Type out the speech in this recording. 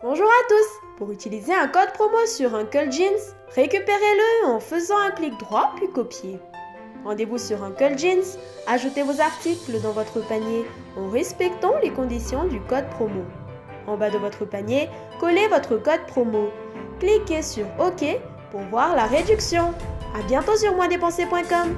Bonjour à tous Pour utiliser un code promo sur Uncle Jeans, récupérez-le en faisant un clic droit puis copier. Rendez-vous sur Uncle Jeans, ajoutez vos articles dans votre panier en respectant les conditions du code promo. En bas de votre panier, collez votre code promo. Cliquez sur OK pour voir la réduction. A bientôt sur moindépensé.com